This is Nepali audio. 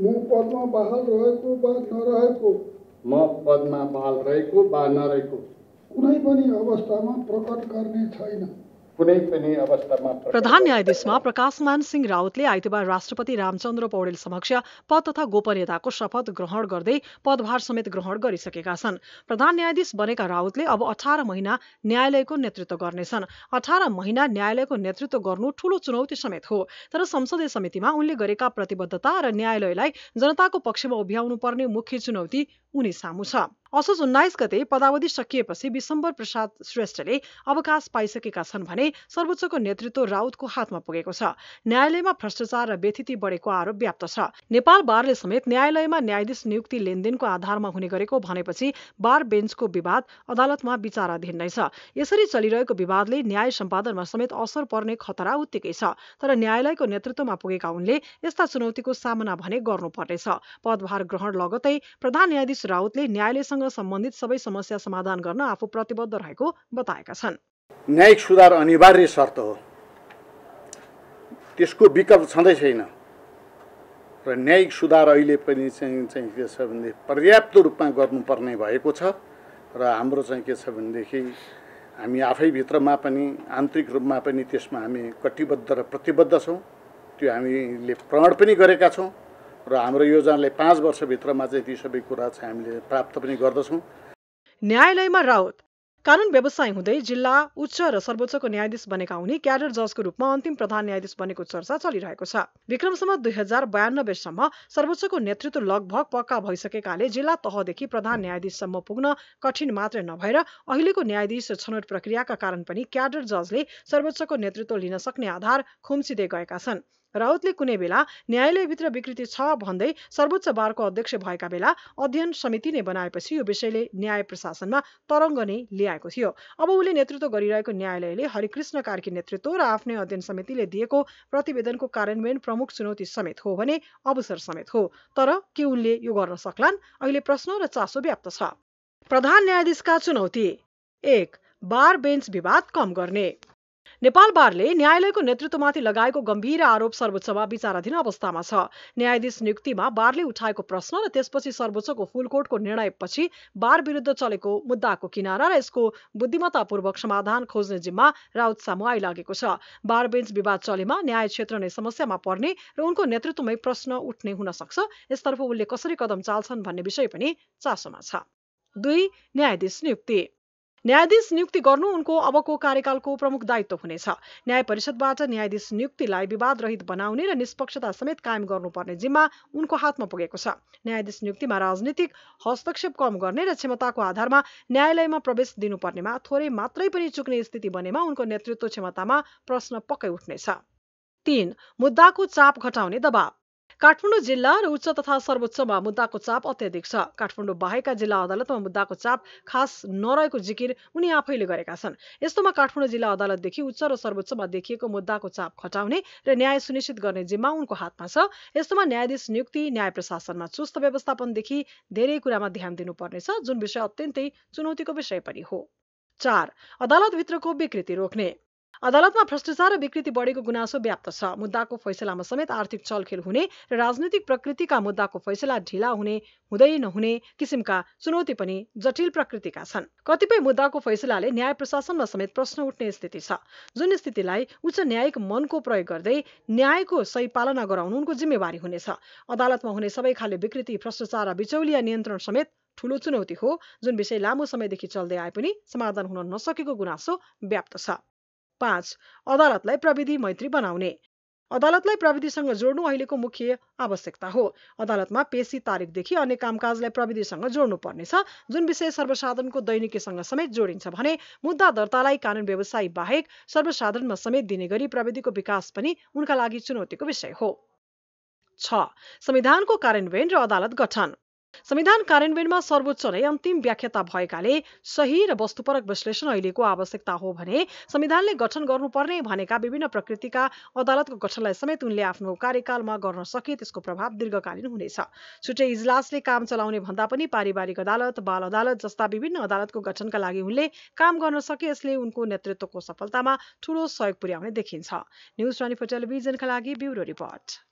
म पदमा बहाल रहेको वा नरहेको। म पदमा बहाल रहेको वा नरहेको। कुनै पनि अवस्थामा प्रकट गर्ने छैन। कुनै पनि अवस्थामा प्रकट प्रधान न्यायाधीशमा प्रकाशमान सिंह राउतले आइतबार राष्ट्रपति रामचन्द्र पौडेल समक्ष पद तथा गोपनीयताको शपथ ग्रहण गर्दै पदभार समेत ग्रहण गरिसकेका छन्। प्रधान न्यायाधीश बनेका राउतले अब अठार महिना न्यायालयको नेतृत्व गर्नेछन्। अठार महिना न्यायालयको नेतृत्व गर्नु ठूलो चुनौती समेत हो तर संसदीय समितिमा उनले गरेका प्रतिबद्धता र न्यायालयलाई जनताको पक्षमा उभ्याउनु पर्ने मुख्य चुनौती उनी सामु छ। असोज उन्नाइस गते पदावधि सकिएपछि विशम्बर प्रसाद श्रेष्ठले अवकाश पाइसकेका छन् भने सर्वोच्चको नेतृत्व राउतको हातमा पुगेको छ। न्यायालयमा भ्रष्टाचार र व्यथिति बढेको आरोप व्याप्त छ। नेपाल बारले समेत न्यायालयमा न्यायाधीश नियुक्ति लेनदेनको आधारमा हुने गरेको भनेपछि बार बेन्चको विवाद अदालतमा विचाराधीन नै छ। यसरी चलिरहेको विवादले न्याय सम्पादनमा समेत असर पर्ने खतरा उत्तिकै छ। तर न्यायालयको नेतृत्वमा पुगेका उनले यस्ता चुनौतीको सामना भने गर्नुपर्नेछ। पदभार ग्रहण लगतै प्रधान न्यायाधीश राउतले न्यायालयसँग सम्बन्धित सबै समस्या समाधान गर्न आफू प्रतिबद्ध रहेको बताएका छन्। न्यायिक सुधार अनिवार्य शर्त हो। त्यसको विकल्प छँदै छैन। र न्यायिक सुधार अहिले पनि चाहिँ चाहिँ के छ भने पर्याप्त रूपमा गर्नुपर्ने भएको छ। र हाम्रो चाहिँ के छ भनेदेखि हामी आफैभित्रमा पनि आन्तरिक रूपमा पनि त्यसमा हामी कटिबद्ध र प्रतिबद्ध छौँ। त्यो हामीले प्रण पनि गरेका छौँ। र हाम्रो योजनाले पाँच वर्षभित्रमा चाहिँ ती सबै कुरा चाहिँ हामीले प्राप्त पनि गर्दछौँ। न्यायालयमा राउत। कानून व्यवसाय हुँदै जिल्ला उच्च र सर्वोच्चको न्यायाधीश बनेका उनी क्याडर जजको रूपमा अन्तिम प्रधान न्यायाधीश बनेको चर्चा चलिरहेको छ। विक्रमसम्म दुई हजार बयानब्बेसम्म सर्वोच्चको नेतृत्व लगभग पक्का भइसकेकाले जिल्ला तहदेखि प्रधान न्यायाधीशसम्म पुग्न कठिन मात्रै नभएर अहिलेको न्यायाधीश छनौट प्रक्रियाका कारण पनि क्याडर जजले सर्वोच्चको नेतृत्व लिन सक्ने आधार खुम्चिँदै गएका छन्। राउतले कुनै बेला न्यायालयभित्र विकृति छ भन्दै सर्वोच्च बारको अध्यक्ष भएका बेला अध्ययन समिति नै बनाएपछि यो विषयले न्याय प्रशासनमा तरङ्ग नै ल्याएको थियो। अब उनले नेतृत्व गरिरहेको न्यायालयले हरिकृष्ण कार्की नेतृत्व र आफ्नै अध्ययन समितिले दिएको प्रतिवेदनको कार्यान्वयन प्रमुख चुनौती समेत हो भने अवसर समेत हो। तर के उनले यो गर्न सक्लान्? अहिले प्रश्न र चासो व्याप्त छ। प्रधान न्यायाधीशका चुनौती। एक बार बेन्च विवाद कम गर्ने। नेपाल बारले न्यायालयको नेतृत्वमाथि लगाएको गम्भीर आरोप सर्वोच्चमा विचाराधीन अवस्थामा छ। न्यायाधीश नियुक्तिमा बारले उठाएको प्रश्न र त्यसपछि सर्वोच्चको फुलकोटको निर्णयपछि बार विरुद्ध चलेको मुद्दाको किनारा र यसको बुद्धिमत्तापूर्वक समाधान खोज्ने जिम्मा राउत सामु आइलागेको छ। बार बेन्च विवाद चलेमा न्याय क्षेत्र नै समस्यामा पर्ने र उनको नेतृत्वमै प्रश्न उठ्ने हुन सक्छ यसतर्फ उनले कसरी कदम चाल्छन् भन्ने विषय पनि चासोमा छ। दुई न्यायाधीश नियुक्ति। न्यायाधीश नियुक्ति गर्नु उनको अबको कार्यकालको प्रमुख दायित्व हुनेछ। न्याय परिषदबाट न्यायाधीश नियुक्तिलाई विवाद रहित बनाउने र निष्पक्षता समेत कायम गर्नुपर्ने जिम्मा उनको हातमा पुगेको छ। न्यायाधीश नियुक्तिमा राजनीतिक हस्तक्षेप कम गर्ने र क्षमताको आधारमा न्यायालयमा प्रवेश दिनुपर्नेमा थोरै मात्रै पनि चुक्ने स्थिति बनेमा उनको नेतृत्व क्षमतामा प्रश्न पक्कै उठ्नेछ। तीन मुद्दाको चाप घटाउने दबाव। काठमाडौँ जिल्ला र उच्च तथा सर्वोच्चमा मुद्दाको चाप अत्याधिक छ। काठमाडौँ बाहेकका जिल्ला अदालतमा मुद्दाको चाप खास नरहेको जिकिर उनी आफैले गरेका छन्। यस्तोमा काठमाडौँ जिल्ला अदालतदेखि उच्च र सर्वोच्चमा देखिएको मुद्दाको चाप घटाउने र न्याय सुनिश्चित गर्ने जिम्मा उनको हातमा छ। यस्तोमा न्यायाधीश नियुक्ति न्याय प्रशासनमा चुस्त व्यवस्थापनदेखि धेरै कुरामा ध्यान दिनुपर्नेछ जुन विषय अत्यन्तै चुनौतीको विषय पनि हो। चार अदालतभित्रको विकृति रोक्ने। अदालतमा भ्रष्टाचार र विकृति बढेको गुनासो व्याप्त छ। मुद्दाको फैसलामा समेत आर्थिक चलखेल हुने र राजनीतिक प्रकृतिका मुद्दाको फैसला ढिला हुने हुँदै नहुने किसिमका चुनौती पनि जटिल प्रकृतिका छन्। कतिपय मुद्दाको फैसलाले न्याय प्रशासनमा समेत प्रश्न उठ्ने स्थिति छ जुन स्थितिलाई उच्च न्यायिक मनको प्रयोग गर्दै न्यायको सही पालना गराउनु उनको जिम्मेवारी हुनेछ। अदालतमा हुने सबै खाले विकृति भ्रष्टाचार र बिचौलिया नियन्त्रण समेत ठूलो चुनौती हो जुन विषय लामो समयदेखि चल्दै आए पनि समाधान हुन नसकेको गुनासो व्याप्त छ। पाँच अदालतलाई प्रविधि मैत्री बनाउने। अदालतलाई प्रविधिसँग जोड्नु अहिलेको मुख्य आवश्यकता हो। अदालतमा पेशी तारिकदेखि अन्य कामकाजलाई प्रविधिसँग जोड्नु पर्नेछ जुन विषय सर्वसाधारणको दैनिकीसँग समेत जोडिन्छ भने मुद्दा दर्तालाई कानुन व्यवसायी बाहेक सर्वसाधारणमा समेत दिने गरी प्रविधिको विकास पनि उनका लागि चुनौतीको विषय हो। छ संविधानको कार्यान्वयन र अदालत गठन। संविधान कार्यान्वयनमा सर्वोच्च नै अन्तिम व्याख्याता भएकाले सही र वस्तुपरक विश्लेषण अहिलेको आवश्यकता हो भने संविधानले गठन गर्नुपर्ने भनेका विभिन्न प्रकृतिका अदालतको गठनलाई समेत उनले आफ्नो कार्यकालमा गर्न सके त्यसको प्रभाव दीर्घकालीन हुनेछ। छुट्टै इजलासले काम चलाउने भन्दा पनि पारिवारिक अदालत बाल अदालत जस्ता विभिन्न अदालतको गठनका लागि उनले काम गर्न सके यसले उनको नेतृत्वको सफलतामा ठूलो सहयोग पुर्याउने देखिन्छ। न्युज टेलिभिजनका लागि ब्युरो रिपोर्ट।